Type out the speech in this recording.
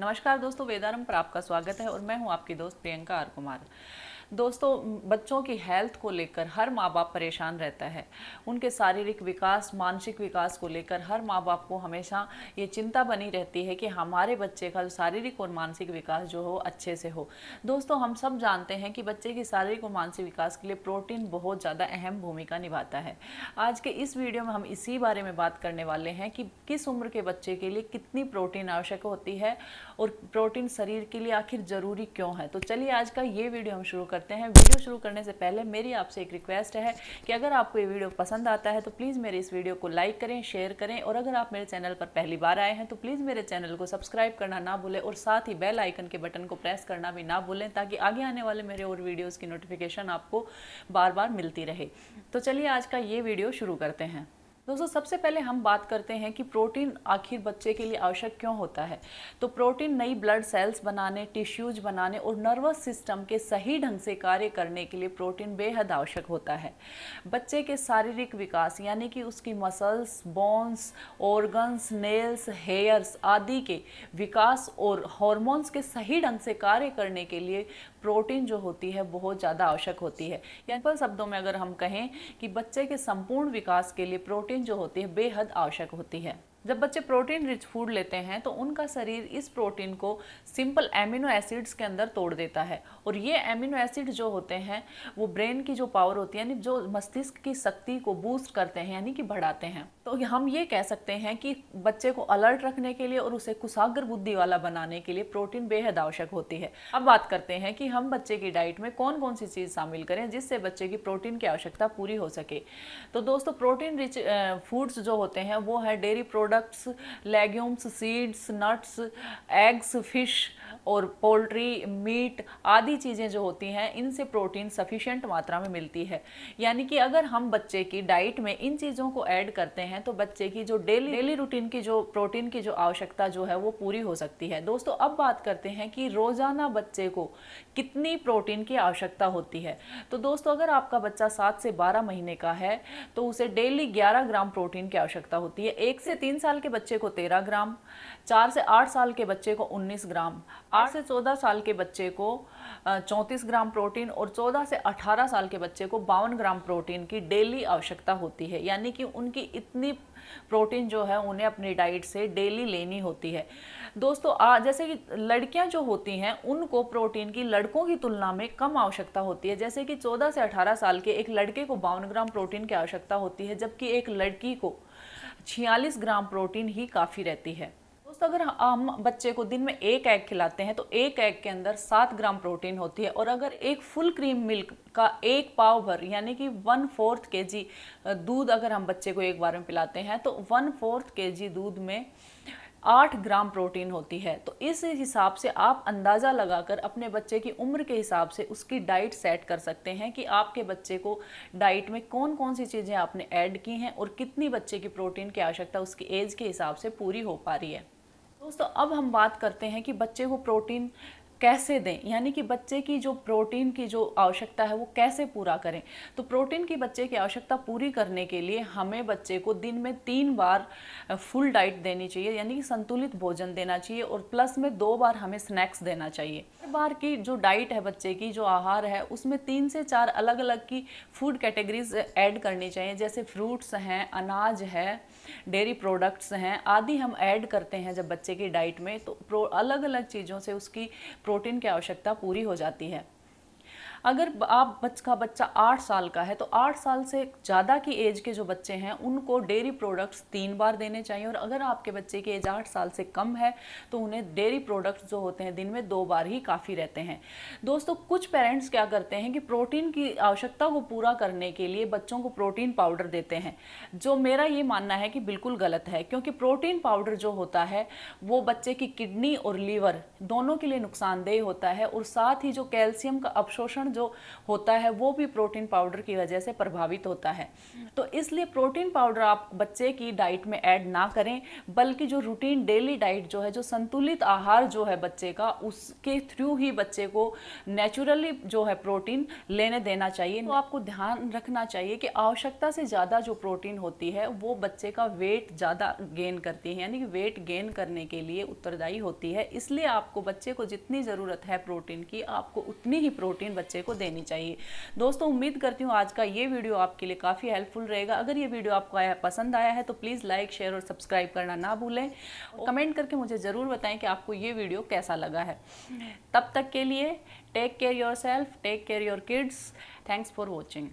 नमस्कार दोस्तों वेदारम पर आपका स्वागत है और मैं हूँ आपकी दोस्त प्रियंका आर कुमार। दोस्तों, बच्चों की हेल्थ को लेकर हर माँ बाप परेशान रहता है। उनके शारीरिक विकास, मानसिक विकास को लेकर हर माँ बाप को हमेशा ये चिंता बनी रहती है कि हमारे बच्चे का शारीरिक और मानसिक विकास जो हो, अच्छे से हो। दोस्तों, हम सब जानते हैं कि बच्चे की शारीरिक और मानसिक विकास के लिए प्रोटीन बहुत ज़्यादा अहम भूमिका निभाता है। आज के इस वीडियो में हम इसी बारे में बात करने वाले हैं कि किस उम्र के बच्चे के लिए कितनी प्रोटीन आवश्यक होती है और प्रोटीन शरीर के लिए आखिर ज़रूरी क्यों है। तो चलिए आज का ये वीडियो हम शुरू करते हैं। वीडियो शुरू करने से पहले मेरी आपसे एक रिक्वेस्ट है कि अगर आपको ये वीडियो पसंद आता है तो प्लीज़ मेरे इस वीडियो को लाइक करें शेयर करें और अगर आप मेरे चैनल पर पहली बार आए हैं तो प्लीज़ मेरे चैनल को सब्सक्राइब करना ना भूलें और साथ ही बेल आइकन के बटन को प्रेस करना भी ना भूलें ताकि आगे आने वाले मेरे और वीडियोज़ की नोटिफिकेशन आपको बार बार मिलती रहे। तो चलिए आज का ये वीडियो शुरू करते हैं। दोस्तों, सबसे पहले हम बात करते हैं कि प्रोटीन आखिर बच्चे के लिए आवश्यक क्यों होता है। तो प्रोटीन नई ब्लड सेल्स बनाने, टिश्यूज बनाने और नर्वस सिस्टम के सही ढंग से कार्य करने के लिए प्रोटीन बेहद आवश्यक होता है। बच्चे के शारीरिक विकास, यानी कि उसकी muscles, bones, organs, nails, hairs आदि के विकास और हॉर्मोन्स के सही ढंग से कार्य करने के लिए प्रोटीन जो होती है, बहुत ज़्यादा आवश्यक होती है। यानी पर शब्दों में अगर हम कहें कि बच्चे के संपूर्ण विकास के लिए प्रोटीन जो होती है, बेहद आवश्यक होती है। जब बच्चे प्रोटीन रिच फ़ूड लेते हैं तो उनका शरीर इस प्रोटीन को सिंपल एमिनो एसिड्स के अंदर तोड़ देता है। और ये एमिनो एसिड जो होते हैं, वो ब्रेन की जो पावर होती है, यानी जो मस्तिष्क की शक्ति को बूस्ट करते हैं, यानी कि बढ़ाते हैं। तो हम ये कह सकते हैं कि बच्चे को अलर्ट रखने के लिए और उसे कुशाग्र बुद्धि वाला बनाने के लिए प्रोटीन बेहद आवश्यक होती है। अब बात करते हैं कि हम बच्चे की डाइट में कौन कौन सी चीज़ शामिल करें, जिससे बच्चे की प्रोटीन की आवश्यकता पूरी हो सके। तो दोस्तों, प्रोटीन रिच फूड्स जो होते हैं, वो है dairy products, legumes, seeds, nuts, eggs, fish, और पोल्ट्री मीट आदि चीज़ें जो होती हैं, इनसे प्रोटीन सफिशिएंट मात्रा में मिलती है। यानी कि अगर हम बच्चे की डाइट में इन चीज़ों को ऐड करते हैं तो बच्चे की जो डेली डेली रूटीन की जो प्रोटीन की जो आवश्यकता जो है, वो पूरी हो सकती है। दोस्तों, अब बात करते हैं कि रोज़ाना बच्चे को कितनी प्रोटीन की आवश्यकता होती है। तो दोस्तों, अगर आपका बच्चा सात से बारह महीने का है तो उसे डेली ग्यारह ग्राम प्रोटीन की आवश्यकता होती है। एक से तीन साल के बच्चे को तेरह ग्राम, चार से आठ साल के बच्चे को उन्नीस ग्राम। आठ से चौदह साल के बच्चे को चौंतीस ग्राम प्रोटीन और चौदह से अठारह साल के बच्चे को बावन ग्राम प्रोटीन की डेली आवश्यकता होती है। यानी कि उनकी इतनी प्रोटीन जो है उन्हें अपनी डाइट से डेली लेनी होती है। दोस्तों आ, जैसे कि लड़कियाँ जो होती हैं उनको प्रोटीन की लड़कों की तुलना में कम आवश्यकता होती है। जैसे कि 14 से 18 साल के एक लड़के को बावन ग्राम प्रोटीन की आवश्यकता होती है जबकि एक लड़की को छियालीस ग्राम प्रोटीन ही काफ़ी रहती है। दोस्तों, अगर हम बच्चे को दिन में एक एग खिलाते हैं तो एक एग के अंदर सात ग्राम प्रोटीन होती है। और अगर एक फुल क्रीम मिल्क का एक पाव भर, यानी कि वन फोर्थ के जी दूध अगर हम बच्चे को एक बार में पिलाते हैं तो वन फोर्थ के जी दूध में आठ ग्राम प्रोटीन होती है। तो इस हिसाब से आप अंदाज़ा लगाकर अपने बच्चे की उम्र के हिसाब से उसकी डाइट सेट कर सकते हैं कि आपके बच्चे को डाइट में कौन कौन सी चीज़ें आपने ऐड की हैं और कितनी बच्चे की प्रोटीन की आवश्यकता उसकी एज के हिसाब से पूरी हो पा रही है। दोस्तों अब हम बात करते हैं कि बच्चे को प्रोटीन कैसे दें? यानी कि बच्चे की जो प्रोटीन की जो आवश्यकता है, वो कैसे पूरा करें? तो प्रोटीन की बच्चे की आवश्यकता पूरी करने के लिए हमें बच्चे को दिन में तीन बार फुल डाइट देनी चाहिए, यानी कि संतुलित भोजन देना चाहिए और प्लस में दो बार हमें स्नैक्स देना चाहिए। हर बार की जो डाइट है बच्चे की, जो आहार है, उसमें तीन से चार अलग अलग की फ़ूड कैटेगरीज ऐड करनी चाहिए, जैसे फ्रूट्स हैं, अनाज है, डेयरी प्रोडक्ट्स हैं, आदि हम ऐड करते हैं जब बच्चे की डाइट में तो अलग अलग चीज़ों से उसकी प्रोटीन की आवश्यकता पूरी हो जाती है। अगर आप बच, का बच्चा आठ साल का है तो आठ साल से ज़्यादा की एज के जो बच्चे हैं, उनको डेयरी प्रोडक्ट्स तीन बार देने चाहिए। और अगर आपके बच्चे की एज आठ साल से कम है तो उन्हें डेयरी प्रोडक्ट्स जो होते हैं, दिन में दो बार ही काफ़ी रहते हैं। दोस्तों, कुछ पेरेंट्स क्या करते हैं कि प्रोटीन की आवश्यकता को पूरा करने के लिए बच्चों को प्रोटीन पाउडर देते हैं। जो मेरा ये मानना है कि बिल्कुल गलत है, क्योंकि प्रोटीन पाउडर जो होता है, वो बच्चे की किडनी और लीवर दोनों के लिए नुकसानदेह होता है, और साथ ही जो कैल्शियम का अवशोषण वितरण जो होता है, वो भी प्रोटीन पाउडर की वजह से प्रभावित होता है। तो इसलिए प्रोटीन पाउडर आप बच्चे की डाइट में ऐड ना करें, बल्कि जो रूटीन डेली डाइट जो है, जो संतुलित आहार जो है बच्चे का, उसके थ्रू ही बच्चे को नेचुरली जो है प्रोटीन लेने देना चाहिए। तो आपको ध्यान रखना चाहिए कि आवश्यकता से ज़्यादा जो प्रोटीन होती है, वो बच्चे का वेट ज़्यादा गेन करती है, यानी कि वेट गेन करने के लिए उत्तरदायी होती है। इसलिए आपको बच्चे को जितनी ज़रूरत है प्रोटीन की, आपको उतनी ही प्रोटीन बच्चे को देनी चाहिए। दोस्तों, उम्मीद करती हूँ आज का ये वीडियो आपके लिए काफ़ी हेल्पफुल रहेगा। अगर ये वीडियो आपको आया, पसंद आया है तो प्लीज़ लाइक शेयर और सब्सक्राइब करना ना भूलें। कमेंट करके मुझे ज़रूर बताएँ कि आपको ये वीडियो कैसा लगा है। तब तक के लिए take care yourself take care your kids thanks for watching